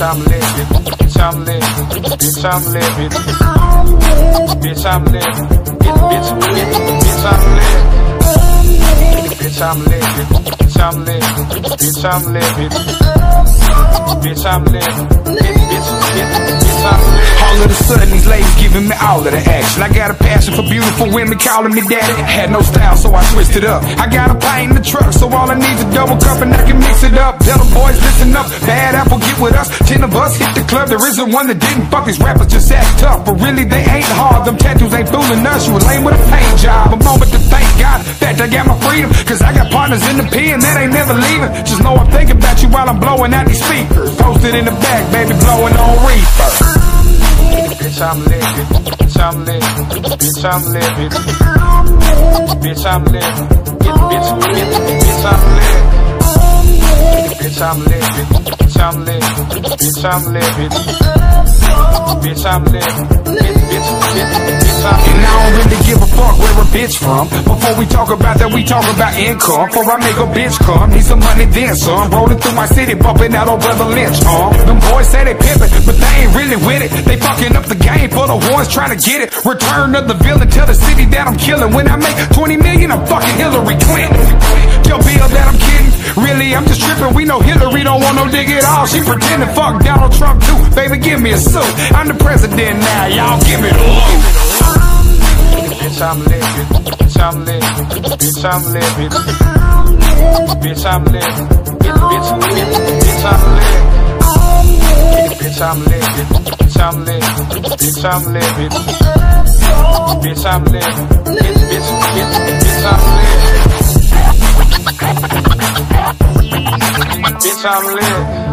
I'm lit, bitch, I'm lit, bitch, I'm lit, bitch, bitch, I'm lit, bitch, bitch, bitch, I'm lit, bitch, I'm lit, bitch, I'm lit, bitch, I'm lit, bitch, bitch, I'm lit, bitch, bitch, bitch, I'm lit. All of a sudden, these ladies giving me all of the action. I got a passion for beautiful women calling me daddy. Had no style, so I switched it up. I got a pint in the truck, so all I need is a double cup and I can mix it up. Them boys, listen up. Bad apple, get with us. Ten of us hit the club. There isn't one that didn't fuck these rappers, just act tough. But really, they ain't hard. Them tattoos ain't fooling us. You a lame with a paint job. A moment to thank God that I got my freedom. Cause I got partners in the pen that ain't never leaving. Just know I'm thinking about you while I'm blowing out these speakers. Posted in the back, baby, blowing on reefer. Bitch, I'm lit, bitch, I'm lit, bitch, I'm lit, bitch, bitch, I'm lit, bitch, bitch, bitch, I'm lit, bitch, I'm lit, bitch, I'm lit, bitch, I'm lit, bitch, I'm lit, bitch, bitch, bitch, I'm And. I don't really give a fuck where a bitch from. Before we talk about that, we talk about income. Before I make a bitch come, need some money then some. Rolling through my city, bumping out on Brother Lynch, huh? Them boys say they pimpin', but they ain't really with it. They fucking up the game for the ones trying to get it. Return of the villain, tell the city that I'm killing. When I make 20 million, I'm fucking Hillary Clinton. Yo, Bill, that I'm kidding. Really, I'm just tripping. We know Hillary don't want no dick at all. She pretending fuck Donald Trump too. Baby, give me a suit. I'm the president now, y'all give me the loot. Bitch, I'm lit, bitch, I'm lit, bitch, I'm lit, bitch, bitch, I'm lit, bitch, bitch, bitch, I'm lit, bitch, I'm lit, bitch, I'm lit, bitch, I'm lit, bitch, bitch, I'm lit, bitch, bitch, bitch, I'm lit, bitch, I'm lit.